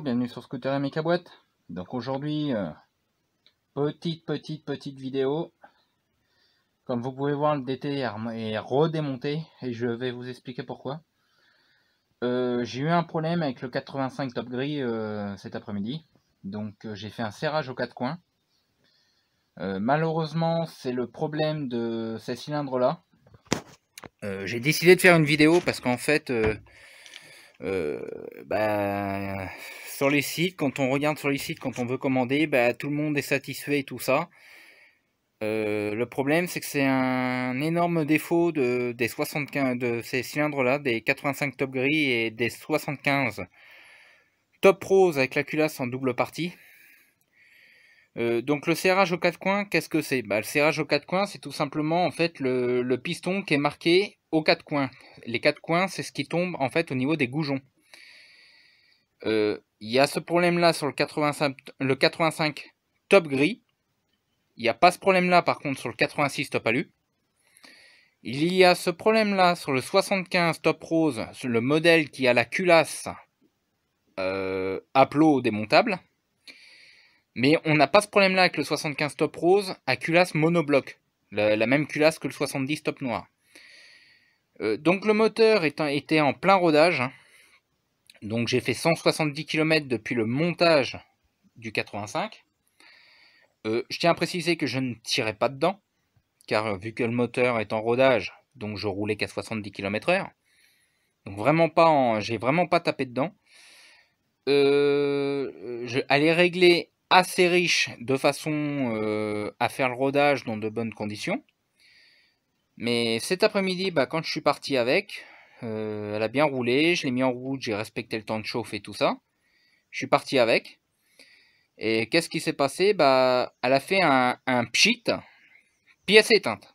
bienvenue sur Scooter et Méca Boîte. Donc aujourd'hui, euh, petite, petite, petite vidéo. Comme vous pouvez voir, le DT est redémonté et je vais vous expliquer pourquoi. Euh, j'ai eu un problème avec le 85 Top Gris euh, cet après-midi. Donc j'ai fait un serrage aux quatre coins. malheureusement, c'est le problème de ces cylindres-là. j'ai décidé de faire une vidéo parce qu'en fait bah, sur les sites, quand on regarde sur les sites, quand on veut commander, bah, tout le monde est satisfait et tout ça. Euh, le problème, c'est que c'est un énorme défaut de, des 75, de ces cylindres-là, des 85 top gris et des 75 top rose avec la culasse en double partie. Euh, donc le serrage aux quatre coins, qu'est-ce que c'est? Bah, Le serrage aux quatre coins, c'est tout simplement en fait le, piston qui est marqué aux quatre coins. Les quatre coins, c'est ce qui tombe en fait au niveau des goujons. Euh, il y a ce problème-là sur le 85, le 85 top gris. Il n'y a pas ce problème-là par contre sur le 86 top alu. Il y a ce problème-là sur le 75 top rose, le modèle qui a la culasse euh, démontable. Mais on n'a pas ce problème-là avec le 75 top rose à culasse monobloc. La, la même culasse que le 70 top noir. Euh, donc le moteur était en plein rodage. Hein. Donc j'ai fait 170 km depuis le montage du 85. Euh, je tiens à préciser que je ne tirais pas dedans, car euh, vu que le moteur est en rodage, donc je roulais qu'à 70 km h Donc vraiment pas j'ai vraiment pas tapé dedans. je allais régler assez riche de façon à faire le rodage dans de bonnes conditions. Mais cet après-midi, bah, quand je suis parti avec, euh, elle a bien roulé, je l'ai mis en route, j'ai respecté le temps de chauffe et tout ça. Je suis parti avec. Et qu'est-ce qui s'est passé? Bah, Elle a fait un, un pchit, pièce éteinte.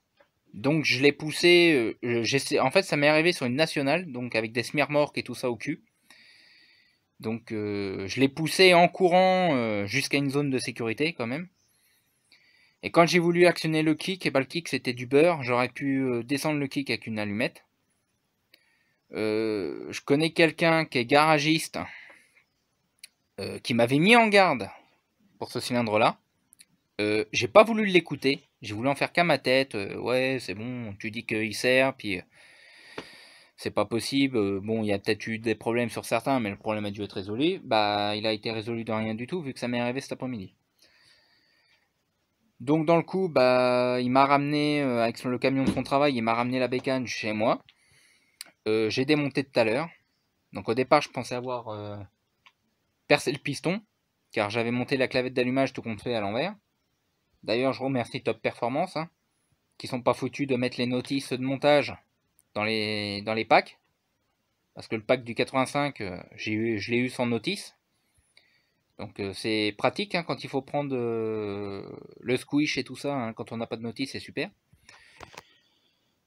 Donc je l'ai poussé, euh, en fait ça m'est arrivé sur une nationale, donc avec des smearmorques et tout ça au cul. Donc euh, je l'ai poussé en courant jusqu'à une zone de sécurité quand même. Et quand j'ai voulu actionner le kick, et bah le kick c'était du beurre, j'aurais pu descendre le kick avec une allumette. Euh, je connais quelqu'un qui est garagiste, euh, qui m'avait mis en garde pour ce cylindre-là. j'ai pas voulu l'écouter, j'ai voulu en faire qu'à ma tête. ouais, c'est bon, tu dis qu'il sert, puis c'est pas possible. bon, il y a peut-être eu des problèmes sur certains, mais le problème a dû être résolu. Bah, il a été résolu de rien du tout, vu que ça m'est arrivé cet après-midi. Donc dans le coup, bah, il m'a ramené, euh, avec le camion de son travail, il m'a ramené la bécane chez moi. Euh, j'ai démonté tout à l'heure. Donc au départ, je pensais avoir euh, percé le piston, car j'avais monté la clavette d'allumage tout compte fait à l'envers. D'ailleurs, je remercie Top Performance, hein, qui sont pas foutus de mettre les notices de montage dans les, packs. Parce que le pack du 85, eu, je l'ai eu sans notice. Donc euh, c'est pratique hein, quand il faut prendre euh, le squish et tout ça, hein, quand on n'a pas de notice, c'est super.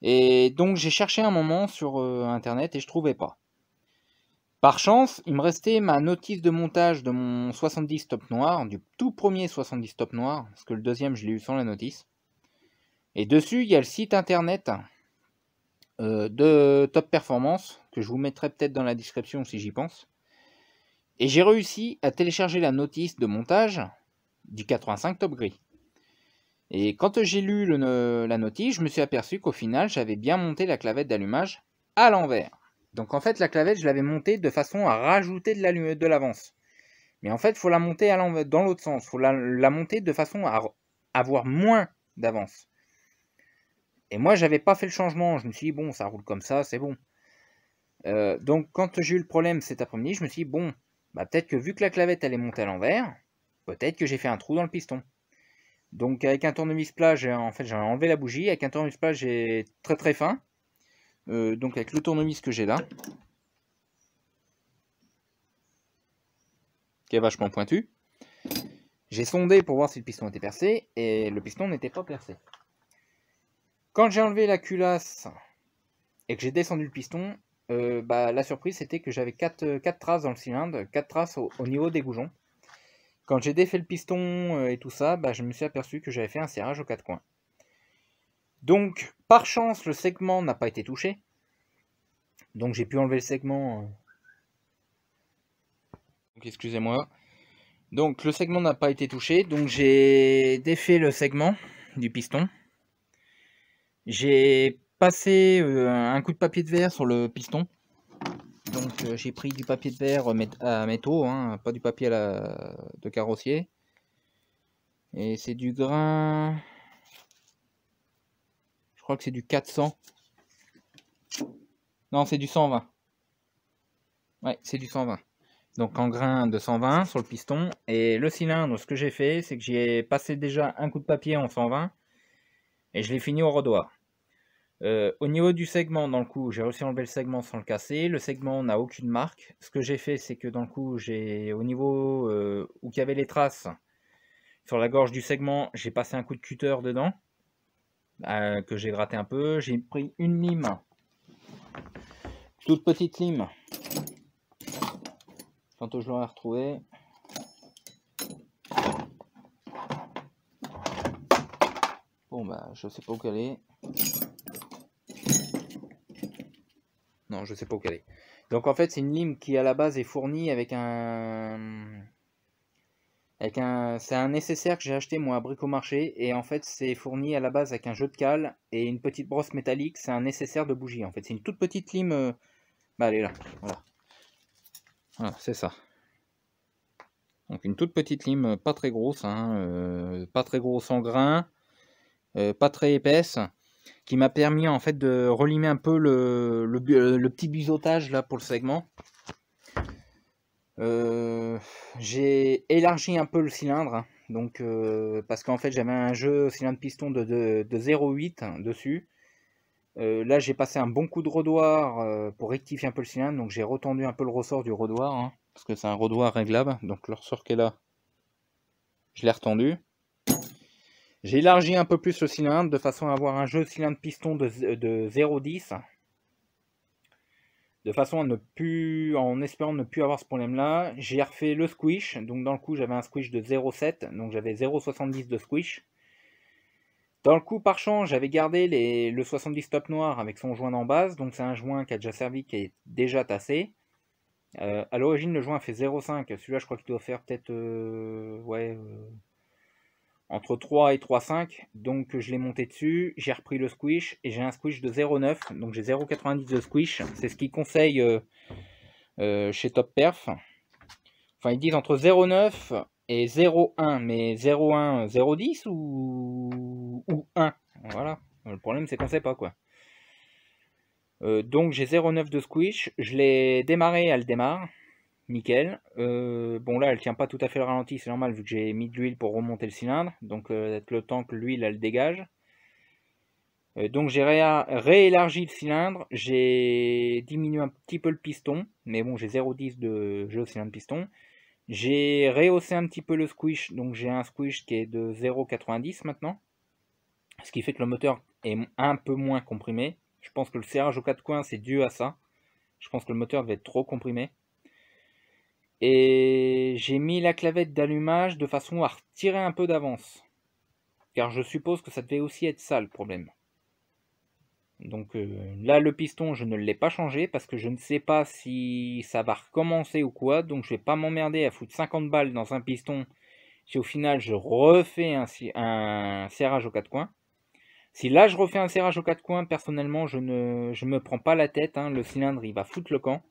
Et donc j'ai cherché un moment sur euh, internet et je trouvais pas. Par chance, il me restait ma notice de montage de mon 70 top noir, du tout premier 70 top noir, parce que le deuxième je l'ai eu sans la notice. Et dessus, il y a le site internet de Top Performance, que je vous mettrai peut-être dans la description si j'y pense. Et j'ai réussi à télécharger la notice de montage du 85 Top Gris. Et quand j'ai lu la notice, je me suis aperçu qu'au final, j'avais bien monté la clavette d'allumage à l'envers. Donc en fait, la clavette, je l'avais montée de façon à rajouter de l'avance. Mais en fait, il faut la monter dans l'autre sens. Il faut la, monter de façon à avoir moins d'avance. Et moi, j'avais pas fait le changement. Je me suis dit, bon, ça roule comme ça, c'est bon. Euh, donc quand j'ai eu le problème cet après-midi, je me suis dit, bon, bah, peut-être que vu que la clavette elle est montée à l'envers, peut-être que j'ai fait un trou dans le piston. Donc avec un tournevis plat, en fait j'ai enlevé la bougie, avec un tournevis plat j'ai très très fin. Euh, donc avec le tournevis que j'ai là, qui est vachement pointu, j'ai sondé pour voir si le piston était percé, et le piston n'était pas percé. Quand j'ai enlevé la culasse et que j'ai descendu le piston, euh, bah, la surprise c'était que j'avais 4, euh, traces dans le cylindre, 4 traces au, niveau des goujons. Quand j'ai défait le piston euh, et tout ça, bah, je me suis aperçu que j'avais fait un serrage aux quatre coins. Donc, par chance, le segment n'a pas été touché. Donc j'ai pu enlever le segment excusez-moi. Donc le segment n'a pas été touché, donc j'ai défait le segment du piston. J'ai passé euh, un coup de papier de verre sur le piston. Donc euh, j'ai pris du papier de verre à métaux, hein, pas du papier de carrossier. Et c'est du grain... Je crois que c'est du 400. Non, c'est du 120. Ouais, c'est du 120. Donc en grain de 120 sur le piston. Et le cylindre, ce que j'ai fait, c'est que j'ai passé déjà un coup de papier en 120. Et je l'ai fini au rodoir. Euh, au niveau du segment, dans le coup, j'ai réussi à enlever le segment sans le casser. Le segment n'a aucune marque. Ce que j'ai fait, c'est que dans le coup, j'ai au niveau euh, où il y avait les traces, sur la gorge du segment, j'ai passé un coup de cutter dedans, euh, que j'ai gratté un peu. J'ai pris une lime, toute petite lime. Tantôt je l'aurai retrouvé. Bon bah je sais pas où qu'elle est. Je sais pas où qu'elle est. Donc en fait, c'est une lime qui à la base est fournie avec un avec un c'est un nécessaire que j'ai acheté moi à Bricomarché et en fait, c'est fourni à la base avec un jeu de cale et une petite brosse métallique, c'est un nécessaire de bougie en fait. C'est une toute petite lime euh, bah elle est là. Voilà. Voilà, c'est ça. Donc une toute petite lime, pas très grosse, hein, euh, pas très grosse en grain, euh, pas très épaisse qui m'a permis en fait de relimer un peu le, le, petit biseautage là pour le segment. Euh, j'ai élargi un peu le cylindre, hein. donc euh, parce qu'en fait j'avais un jeu cylindre piston de, de, 0,8 dessus. Euh, là j'ai passé un bon coup de rodoir pour rectifier un peu le cylindre, donc j'ai retendu un peu le ressort du rodoir, hein, parce que c'est un rodoir réglable, donc le ressort qui est là, je l'ai retendu. J'ai élargi un peu plus le cylindre de façon à avoir un jeu cylindre piston de, de 0,10. De façon à ne plus, en espérant ne plus avoir ce problème là. J'ai refait le squish. Donc dans le coup j'avais un squish de 0,7. Donc j'avais 0,70 de squish. Dans le coup par champ j'avais gardé le 70 top noir avec son joint en base. Donc c'est un joint qui a déjà servi, qui est déjà tassé. Euh, à l'origine le joint fait 0,5. Celui-là je crois qu'il doit faire peut-être... Euh, ouais... Euh, entre 3 et 3,5. Donc je l'ai monté dessus, j'ai repris le squish et j'ai un squish de 0,9. Donc j'ai 0,90 de squish. C'est ce qu'ils conseillent euh, euh, chez Top Perf. Enfin ils disent entre 0,9 et 0,1. Mais 0,1, 0,10 ou... ou 1. Voilà. Le problème c'est qu'on sait pas quoi. Euh, donc j'ai 0,9 de squish. Je l'ai démarré, elle démarre. Nickel. Euh, bon là, elle tient pas tout à fait le ralenti, c'est normal vu que j'ai mis de l'huile pour remonter le cylindre. Donc euh, le temps que l'huile elle dégage. Euh, donc j'ai réélargi le cylindre, j'ai diminué un petit peu le piston, mais bon j'ai 0,10 de jeu cylindre piston. J'ai rehaussé un petit peu le squish, donc j'ai un squish qui est de 0,90 maintenant. Ce qui fait que le moteur est un peu moins comprimé. Je pense que le serrage aux quatre coins c'est dû à ça. Je pense que le moteur devait être trop comprimé. Et j'ai mis la clavette d'allumage de façon à retirer un peu d'avance. Car je suppose que ça devait aussi être ça le problème. Donc euh, là, le piston, je ne l'ai pas changé parce que je ne sais pas si ça va recommencer ou quoi. Donc je vais pas m'emmerder à foutre 50 balles dans un piston si au final je refais un, un serrage aux quatre coins. Si là je refais un serrage aux quatre coins, personnellement, je ne je me prends pas la tête. Hein. le cylindre, il va foutre le camp.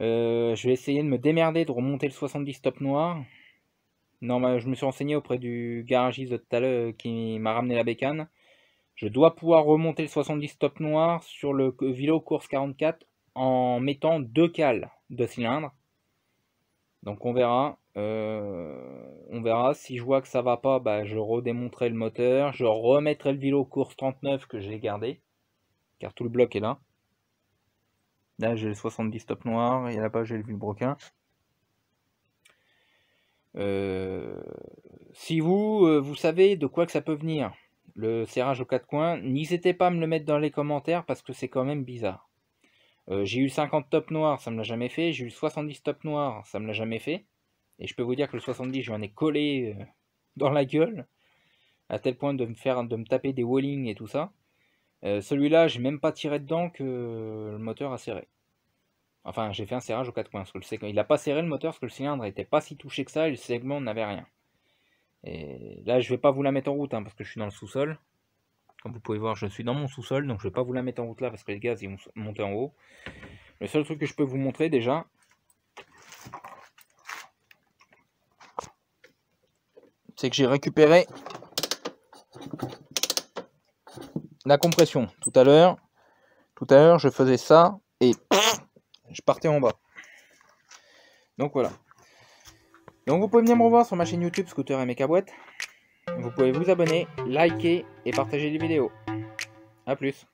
Euh, je vais essayer de me démerder de remonter le 70 top noir. Non, je me suis renseigné auprès du garagiste de tout à l'heure qui m'a ramené la bécane. Je dois pouvoir remonter le 70 top noir sur le Vilo Course 44 en mettant deux cales de cylindre. Donc on verra. Euh, on verra. Si je vois que ça va pas, bah, je redémonterai le moteur. Je remettrai le Vilo Course 39 que j'ai gardé. Car tout le bloc est là. Là, j'ai le 70 top noir, et là-bas, j'ai le vilebroquin. Euh, si vous, euh, vous savez de quoi que ça peut venir, le serrage aux quatre coins, n'hésitez pas à me le mettre dans les commentaires parce que c'est quand même bizarre. Euh, j'ai eu le 50 top noir, ça me l'a jamais fait. J'ai eu le 70 top noir, ça me l'a jamais fait. Et je peux vous dire que le 70, je m'en ai collé dans la gueule, à tel point de me faire, de me taper des wallings et tout ça. Celui-là, j'ai même pas tiré dedans que le moteur a serré. Enfin, j'ai fait un serrage aux quatre coins. Il n'a pas serré le moteur parce que le cylindre n'était pas si touché que ça et le segment n'avait rien. Et là, je vais pas vous la mettre en route hein, parce que je suis dans le sous-sol. Comme vous pouvez voir, je suis dans mon sous-sol, donc je vais pas vous la mettre en route là parce que les gaz ils vont monter en haut. Le seul truc que je peux vous montrer déjà, c'est que j'ai récupéré la compression. Tout à l'heure, tout à l'heure, je faisais ça et je partais en bas. Donc voilà. Donc vous pouvez venir me revoir sur ma chaîne YouTube Scooter et Mécaboîte. Vous pouvez vous abonner, liker et partager les vidéos. A plus